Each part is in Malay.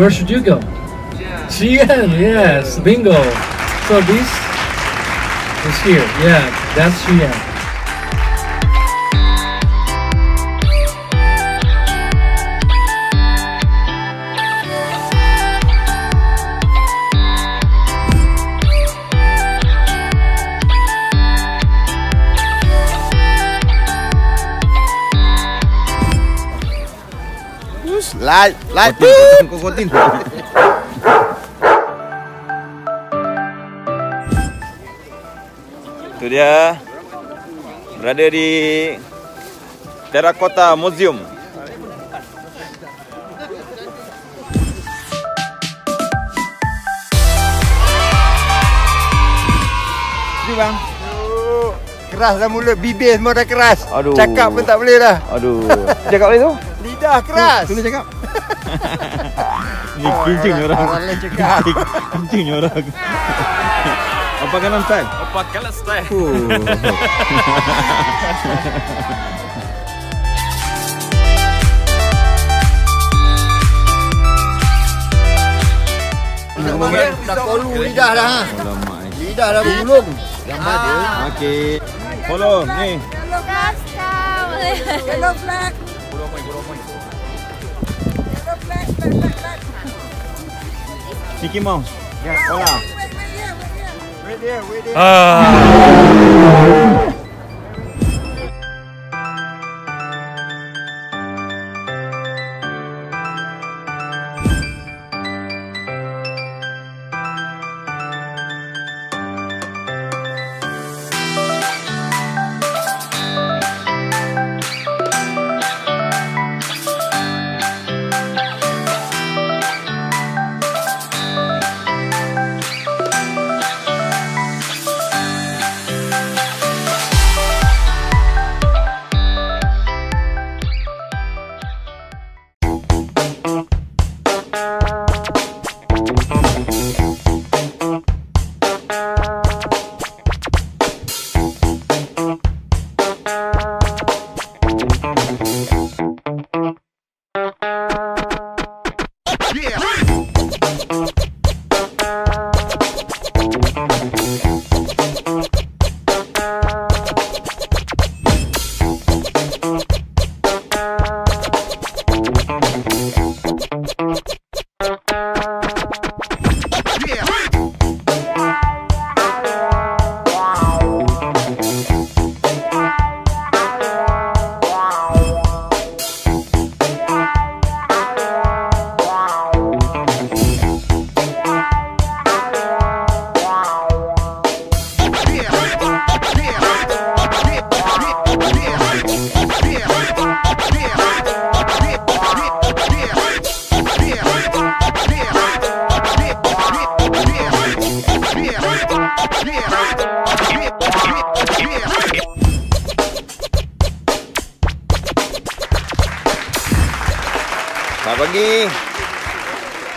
Where should you go? Xi'an, yes, bingo. So this is here. Yeah, that's Xi'an. Light, light. Kotin, kotin, kotin. Itu dia berada di Terracotta Museum. Ni bang. Keras dah mulut, bibir semua dah keras. Aduh. Cakap pun tak boleh dah. Aduh, cakap boleh tu? Lidah keras. Tulis cakap. Ni kincing orang. Orang lain cakap. Kincing orang. Apa kanan style? Apa kalah style? Dah, dah kolu lidah dah. ha. Alamak. eh. Lidah dah bergulung. Gambar dia. Okey. Follow ni. Yellow flag. Fique em Yeah, Olha lá. Right there, right there. Ah. Pagi.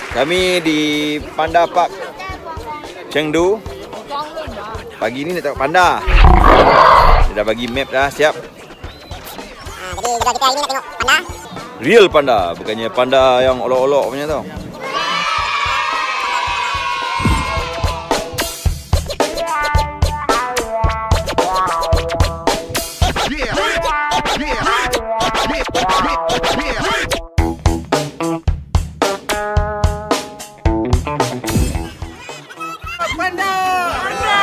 Kami di Panda Park Chengdu. Pagi ni nak tengok panda. Dia dah bagi map dah, siap. Jadi kita kita hari ni nak tengok panda. Real panda, bukannya panda yang olok-olok punya tau. Brenda! Brenda!